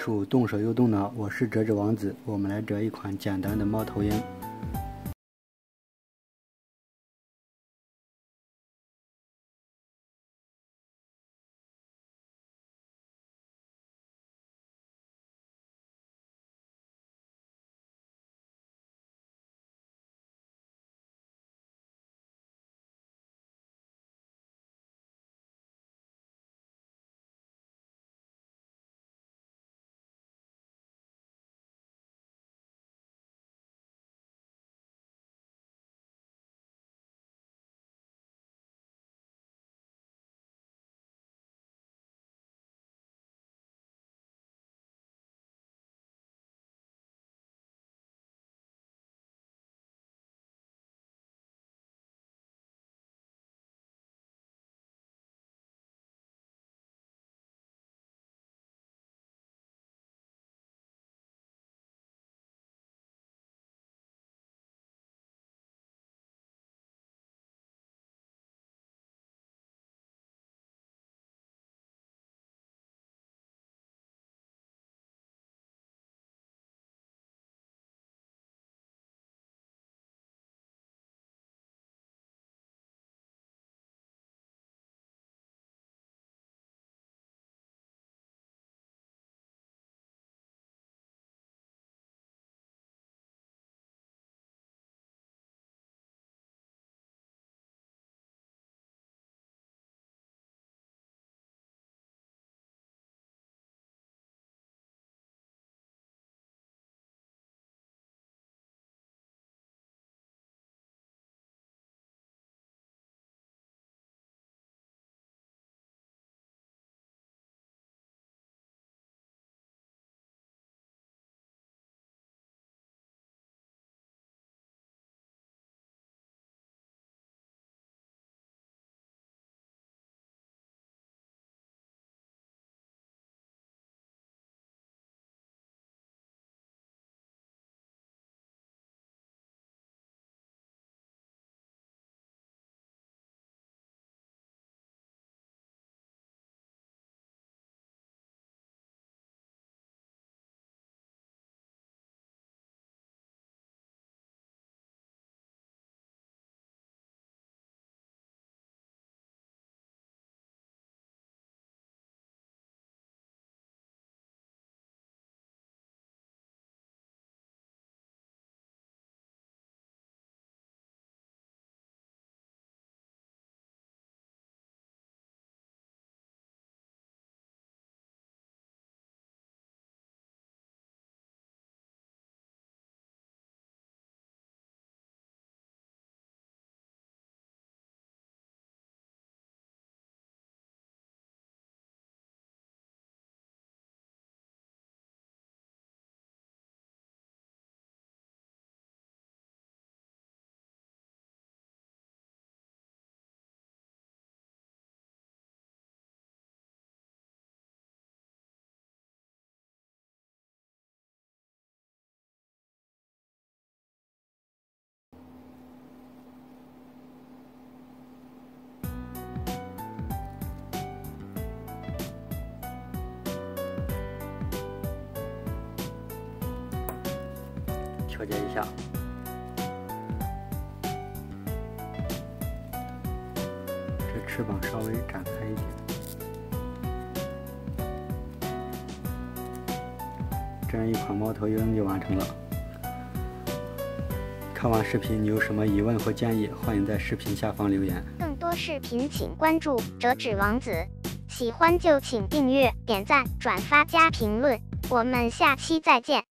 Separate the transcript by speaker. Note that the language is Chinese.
Speaker 1: 术，动手又动脑。我是折纸王子，我们来折一款简单的猫头鹰。调节一下，这翅膀稍微展开一点，这样一款猫头鹰就完成了。看完视频，你有什么疑问或建议，欢迎在视频下方留言。
Speaker 2: 更多视频请关注折纸王子，喜欢就请订阅、点赞、转发加评论，我们下期再见。